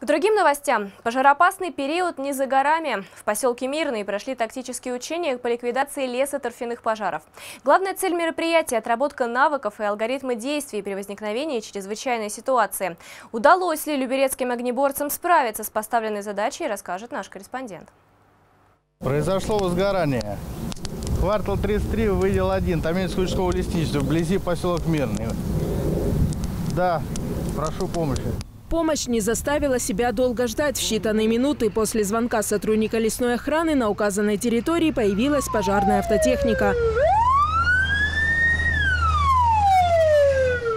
К другим новостям. Пожароопасный период не за горами. В поселке Мирный прошли тактические учения по ликвидации лесоторфяных пожаров. Главная цель мероприятия – отработка навыков и алгоритмы действий при возникновении чрезвычайной ситуации. Удалось ли люберецким огнеборцам справиться с поставленной задачей, расскажет наш корреспондент. Произошло возгорание. Квартал 33, выдел 1, Тамельского участкового лесничества, вблизи поселок Мирный. Да, прошу помощи. Помощь не заставила себя долго ждать. В считанные минуты после звонка сотрудника лесной охраны на указанной территории появилась пожарная автотехника.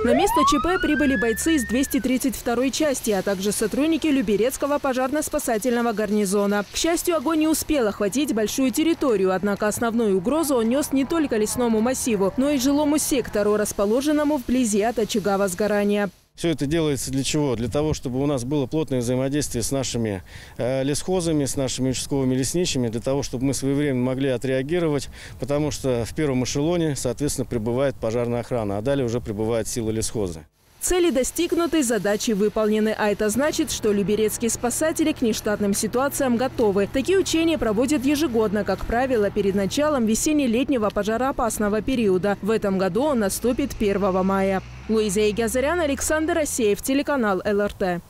На место ЧП прибыли бойцы из 232-й части, а также сотрудники Люберецкого пожарно-спасательного гарнизона. К счастью, огонь не успел охватить большую территорию, однако основную угрозу он нес не только лесному массиву, но и жилому сектору, расположенному вблизи от очага возгорания. Все это делается для чего? Для того, чтобы у нас было плотное взаимодействие с нашими э, лесхозами, с нашими участковыми лесничими, для того, чтобы мы своевременно могли отреагировать, потому что в первом эшелоне, соответственно, прибывает пожарная охрана, а далее уже прибывает сила лесхоза. Цели достигнуты, задачи выполнены, а это значит, что люберецкие спасатели к нештатным ситуациям готовы. Такие учения проводят ежегодно, как правило, перед началом весенне-летнего пожароопасного периода. В этом году он наступит 1 мая. Луиза Игазарян, Александр Асеев, телеканал ЛРТ.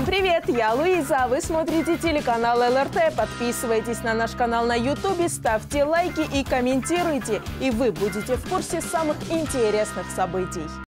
Всем привет! Я Луиза, а вы смотрите телеканал ЛРТ. Подписывайтесь на наш канал на Ютубе, ставьте лайки и комментируйте. И вы будете в курсе самых интересных событий.